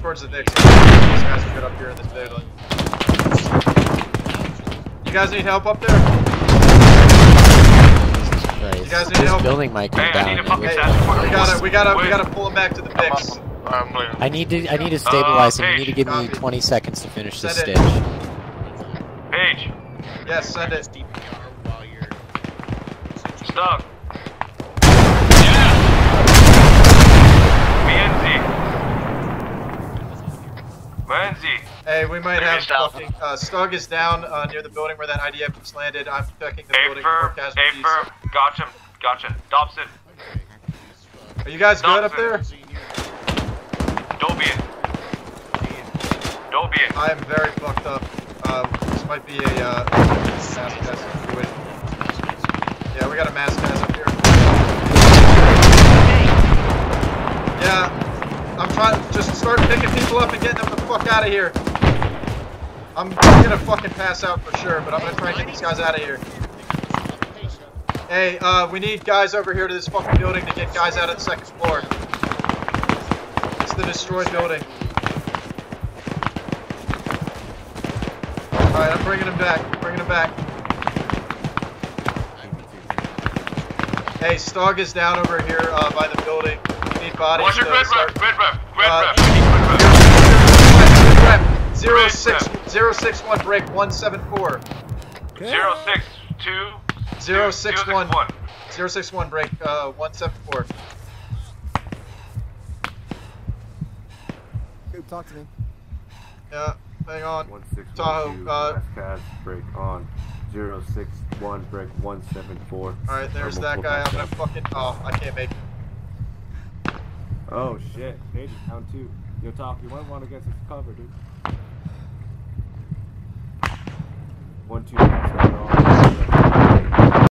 towards the These guys are good up here in this building. You guys need help up there? You guys need this help? building might come hey, down. I need hey, we gotta, we gotta, we gotta pull him back to the mix. I need to, I need to stabilize uh, him. You need to give Copy. me 20 seconds to finish send this stitch. Page. Yes, send it. Stuck. Mienzi. Hey, we might have Finish out. fucking, uh, Stug is down uh, near the building where that IDF just landed. I'm checking the building for Afer, casualties. Afer, gotcha, gotcha. Dobson, Are you guys good up there? Dobson. Dobian. Dobian. I am very fucked up. Uh, this might be a uh, mass cas situation. Yeah, we got a mass cas up here. Yeah, I'm trying to just start picking people up and getting them the fuck out of here. I'm gonna fucking pass out for sure, but I'm gonna try and get these guys out of here. Hey, uh, we need guys over here to this fucking building to get guys out of the second floor. It's the destroyed building. Alright, I'm bringing him back. Bringing him back. Hey, Stog is down over here uh, by the building. We need bodies What's your to grid rep? Grid rep. Grid Uh, rep. We need grid rep. Zero six zero six one break one seven four. Zero six two. Zero two, six zero one. one. Zero six one break uh one seven four. Talk to me. Yeah, hang on. One six Tahoe, one two, uh, last cast break on zero six one break one seven four. Alright, there's Thermal that guy. I'm gonna fucking oh I can't make it. Oh shit, is down too. Yo, Top, you might want to get some cover, dude. One two.